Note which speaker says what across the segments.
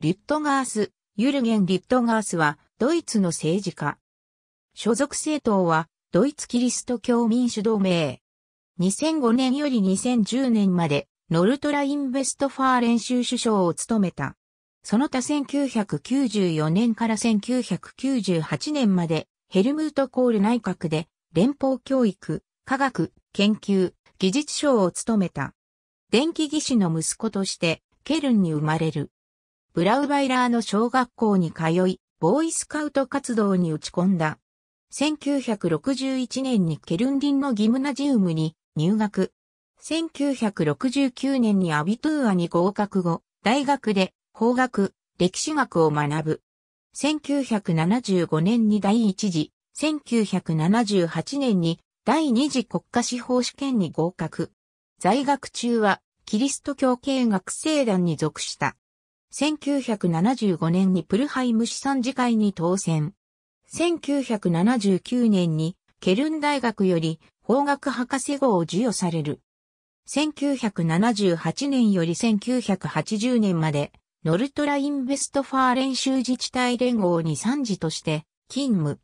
Speaker 1: リュットガース、ユルゲン・リュットガースはドイツの政治家。所属政党はドイツキリスト教民主同盟。2005年より2010年までノルトラインベストファーレン州首相を務めた。その他1994年から1998年までヘルムート・コール内閣で連邦教育、科学、研究、技術相を務めた。電気技師の息子としてケルンに生まれる。ブラウバイラーの小学校に通い、ボーイスカウト活動に打ち込んだ。1961年にケルンリンのギムナジウムに入学。1969年にアビトゥーアに合格後、大学で法学、歴史学を学ぶ。1975年に第一次、1978年に第二次国家司法試験に合格。在学中はキリスト教系学生団に属した。1975年にプルハイム市参事会に当選。1979年にケルン大学より法学博士号を授与される。1978年より1980年までノルトラインベストファーレン州自治体連合に参事として勤務。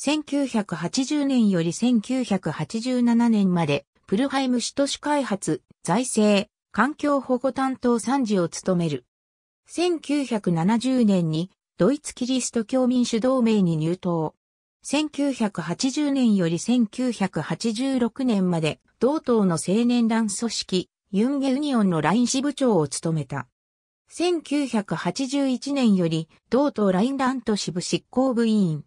Speaker 1: 1980年より1987年までプルハイム市都市開発、財政、環境保護担当参事を務める。1970年にドイツキリスト教民主同盟に入党。1980年より1986年まで同党の青年団組織ユンゲユニオンのライン支部長を務めた。1981年より同党ラインラント支部執行部委員。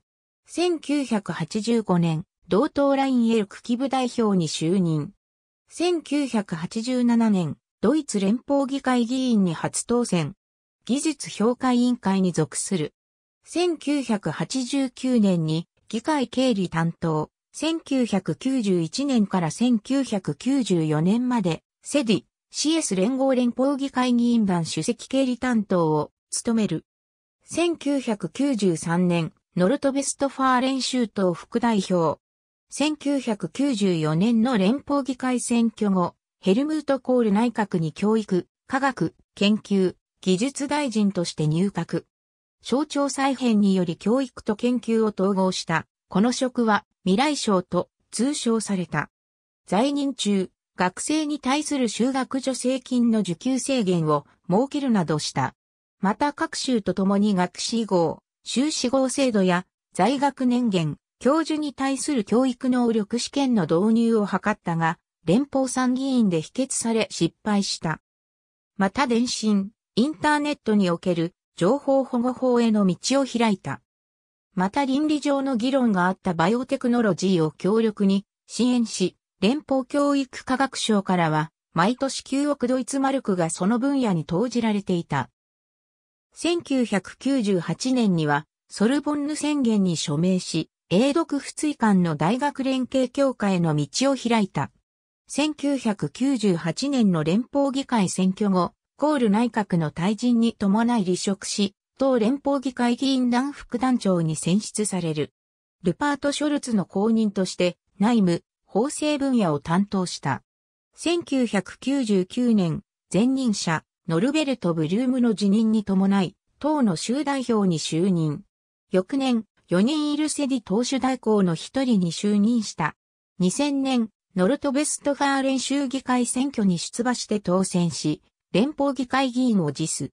Speaker 1: 1985年、同党ラインエルク基部代表に就任。1987年、ドイツ連邦議会議員に初当選。技術評価委員会に属する。1989年に議会経理担当、1991年から1994年まで、セディ、CS 連合連邦議会議員団主席経理担当を務める。1993年、ノルトラインベストファーレン州党副代表。1994年の連邦議会選挙後、ヘルムート・コール内閣に教育、科学、研究、技術大臣として入閣。省庁再編により教育と研究を統合した、この職は未来省と通称された。在任中、学生に対する修学助成金の受給制限を設けるなどした。また各州と共に学士号、修士号制度や在学年限、教授に対する教育能力試験の導入を図ったが、連邦参議院で否決され失敗した。また電信、インターネットにおける情報保護法への道を開いた。また倫理上の議論があったバイオテクノロジーを強力に支援し、連邦教育科学省からは毎年9億ドイツマルクがその分野に投じられていた。1998年にはソルボンヌ宣言に署名し、英読不追間の大学連携協会への道を開いた。1998年の連邦議会選挙後、コール内閣の退陣に伴い離職し、当連邦議会議員団副団長に選出される。ルパート・ショルツの後任として内務、法制分野を担当した。1999年、前任者、ノルベルト・ブルームの辞任に伴い、党の州代表に就任。翌年、4人いる CDU党首代行の一人に就任した。2000年、ノルトラインベストファーレン州議会選挙に出馬して当選し、連邦議会議員を辞す。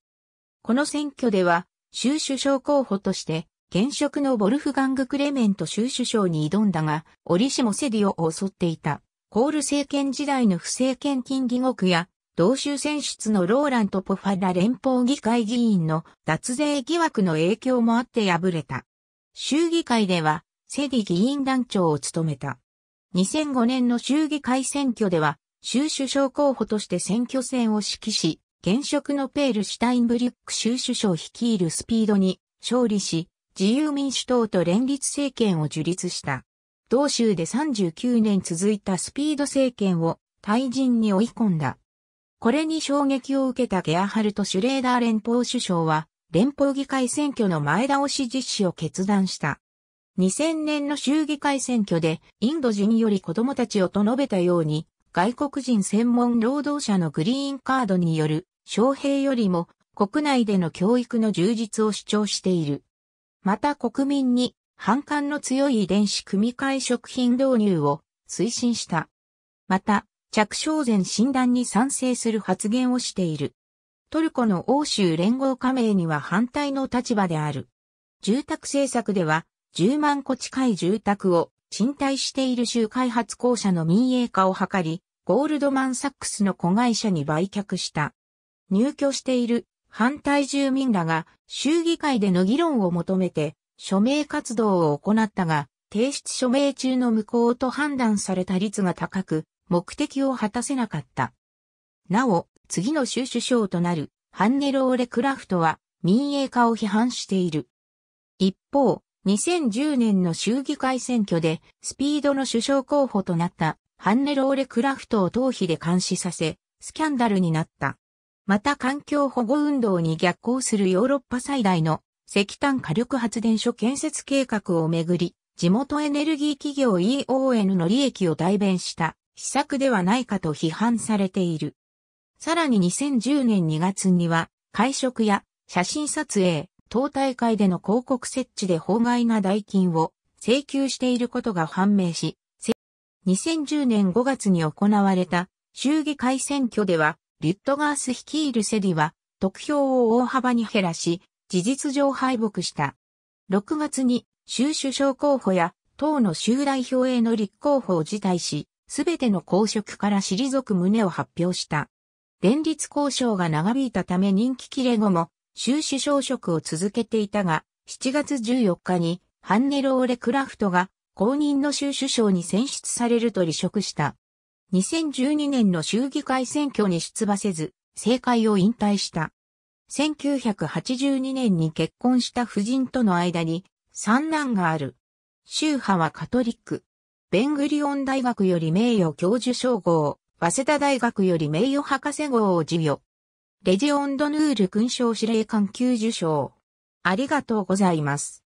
Speaker 1: この選挙では、州首相候補として、現職のボルフガング・クレメント州首相に挑んだが、折しもセディを襲っていた。コール政権時代の不正献金疑獄や、同州選出のローラント・ポファラ連邦議会議員の脱税疑惑の影響もあって敗れた。州議会では、セディ議員団長を務めた。2005年の州議会選挙では、州首相候補として選挙戦を指揮し、現職のペール・シュタインブリュック州首相率いるスピードに勝利し、自由民主党と連立政権を樹立した。同州で39年続いたスピード政権を退陣に追い込んだ。これに衝撃を受けたゲアハルト・シュレーダー連邦首相は、連邦議会選挙の前倒し実施を決断した。2000年の州議会選挙でインド人より子供たちをと述べたように外国人専門労働者のグリーンカードによる招聘よりも国内での教育の充実を主張している。また国民に反感の強い遺伝子組み換え食品導入を推進した。また、着床前診断に賛成する発言をしている。トルコの欧州連合加盟には反対の立場である。住宅政策では10万戸近い住宅を賃貸している州開発公社の民営化を図り、ゴールドマンサックスの子会社に売却した。入居している反対住民らが州議会での議論を求めて署名活動を行ったが、提出署名中の無効と判断された率が高く、目的を果たせなかった。なお、次の州首相となるハンネローレ・クラフトは民営化を批判している。一方、2010年の州議会選挙でスピードの首相候補となったハンネローレ・クラフトを頭皮で監視させ、スキャンダルになった。また環境保護運動に逆行するヨーロッパ最大の石炭火力発電所建設計画をめぐり、地元エネルギー企業 EON の利益を代弁した施策ではないかと批判されている。さらに2010年2月には、会食や写真撮影、党大会での広告設置で法外な代金を請求していることが判明し、2010年5月に行われた衆議会選挙では、リュットガース率いるセディは得票を大幅に減らし、事実上敗北した。6月に州首相候補や党の州代表への立候補を辞退し、すべての公職から退く旨を発表した。連立交渉が長引いたため人気切れ後も、州首相職を続けていたが、7月14日に、ハンネローレ・クラフトが、公認の州首相に選出されると離職した。2012年の州議会選挙に出馬せず、政界を引退した。1982年に結婚した夫人との間に三男がある。宗派はカトリック。ベングリオン大学より名誉教授称号、早稲田大学より名誉博士号を授与。レジオンドヌール勲章司令官級受賞。ありがとうございます。